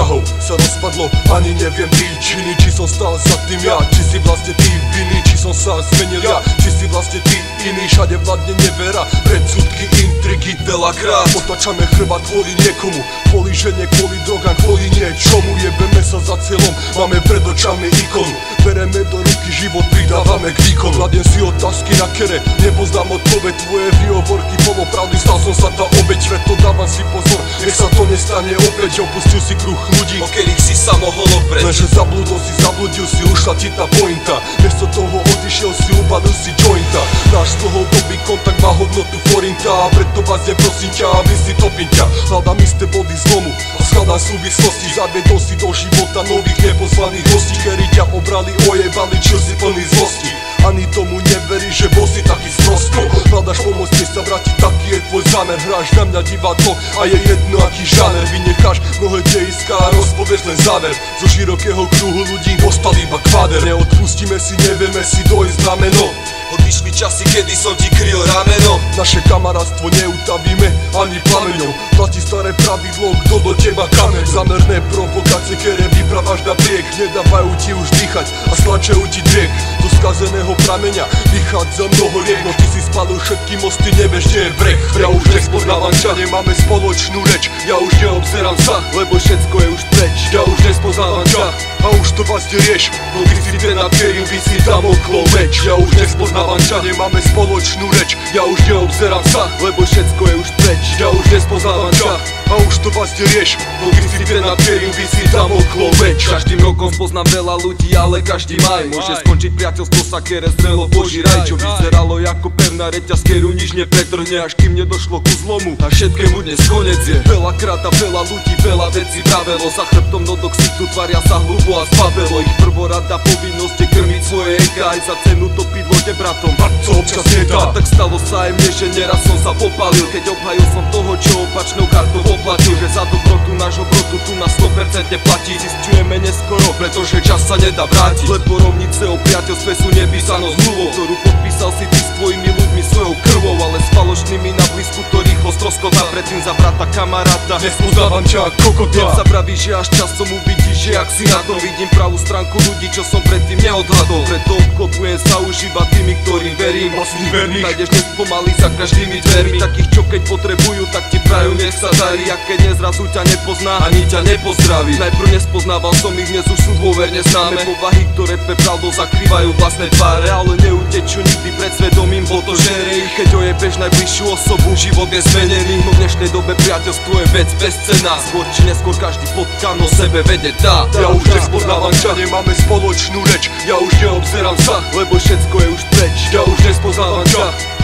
vzťahov sa rozpadlo Ani neviem príčiny, či som stál za tým ja Či si vlastne ty viny, či som sa zmenil ja Či si vlastne ty iný, všade vládne nevera Predsudky, intrigy, veľakrát. Otačame chrbát kvôli niekomu. Kvôli žene, kvôli drogám, kvôli niečomu. Jebeme sa za cieľom, máme pred očami ikonu. Bereme do ruky život, pridávame k výkonu. Kladiem si otázky na kere, nepoznám odpoveď. Tvoje výhovorky, polopravdy, stal som sa tá obeď. Preto dávam si pozor, nech sa to nestane opäť. Opustil si kruh ľudí, o ktorých si sa mohol opreť Lenže zabludol si, zabludil si, ušla ti tá pointa. Miesto toho odišiel si, upadil si jointa. Náš dlhodobý kontakt má hodnotu forinta. A preto vás neprosím ťa, aby si topím ťa Hľadám isté body zlomu a skladám súvislosti. Zaviedol si do života nových nepozvaných hostí Ktorí ťa obrali, ojebali, čo si plný zlosti. Ani tomu neveríš, že bol si taký sprosto Hľadaš pomoc, keď sa vráti, taký je tvoj zámer. Hráš na mňa divadlo a je jedno aký žáner. Vynecháš mnohé dejiská a rozpovieš len záver. Zo širokého kruhu ľudí ostal iba kvader Neodpustíme si, nevieme si dojsť na meno Odišli časy, kedy som ti kryl rameno. Naše kamarátstvo neutavíme ani plameňom. Platí staré pravidlo, kto do teba kamer Zamerné provokácie, ktoré vypraváš na briek Nedávajú ti už dýchať a stlačajú ti driek. Do skazeného prameňa vychádza mnoho riek No ty si spalil všetky mosty, nevieš, kde je breh. Ja už nespoznávam ťa, nemáme spoločnú reč. Ja už neobzerám sa, lebo všetko je už preč. Ja už nespoznávam ťa, a už to vás rieš. No ty si ten, na ktorým vysí tam okolo meč. Ja už nespoznávam ťa, nemáme spoločnú reč? Ja už neobzerám sa, lebo všetko je už preč. Ja už nespoznávam ťa, a už to vás rieš. No ty si ten, na ktorým vysí tam okolo meč Každým rokom poznám veľa ľudí, ale každý maj. Môže skončiť priateľstvo sa, kere zrelo požíraj. Čo vyzeralo ako pevná reťaz, keru nič nepretrhne Až kým nedošlo ku zlomu. A všetkému dnes konec je. Veľakrát a veľa ľudí, veľa vecí pravelo. Za chrbtom do ksichtu tvaria sa hlubo a zbavelo Ich prvorada povinnosť je krmiť svoje Aj za cenu to pidlo bratom. A co občas nedá Tak stalo sa aj mne, že neraz som sa popalil. Keď obhajil som toho, čo opačnou kartou oplatil. Že za dobrotu nášho brotu tu na 100% platí. Zistujeme neskoro, pretože čas sa nedá vrátiť. Lebo rovnice o priateľstve sú nepísanou zmluvou Ktorú podpísal si ty s tvojimi ľuďmi svojou krvou Ale s falošnými na blízku to rýchlo stroskota Predtým za brata kamaráta Nespoznávam ťa ako kokota sa praví, že až časom uvidíš, že ak si na tom Vidím pravú stránku ľudí, čo som predtým neodhľadol Preto obklopujem sa už iba tými, ktorým verím. Vlastných verných Nájdeš dnes pomaly za každými dvermi. Takých, čo keď potrebujú, tak ti prajú, nech sa darí. A keď nezrazu ťa nepozná, ani ťa nepozdraví. Najprv nespoznával som ich, dnes už sú dôverne známe. Povahy, ktoré pepravdo zakrývajú vlastné tváre Ale neutečú pred svedomím, bo to žere ich. Keď ojebeš najbližšiu osobu, život je zmenený. No v dnešnej dobe priateľstvo je vec bez cena. Skôr či neskôr každý potkan o sebe vedieť dá. Ja už nespoznávam ťa, nemáme spoločnú reč. Ja už neobzerám sa, lebo všetko je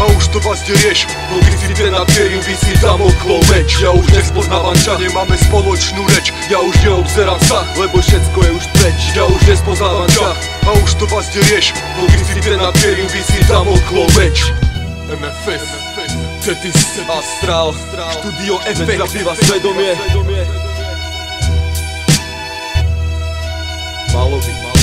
a už to vás rieš. No ty si ten, na ktorým vysí tam okolo meč. Ja už nespoznávam ťa, nemáme spoločnú reč. Ja už neobzerám sa, lebo všetko je už preč. Ja už nespoznávam ťa, a už to vás rieš. No ty si ten, na ktorým vysí tam okolo meč. MFS, Cetis, Astral, štúdio Efekt Zabýva svedomie. Malo by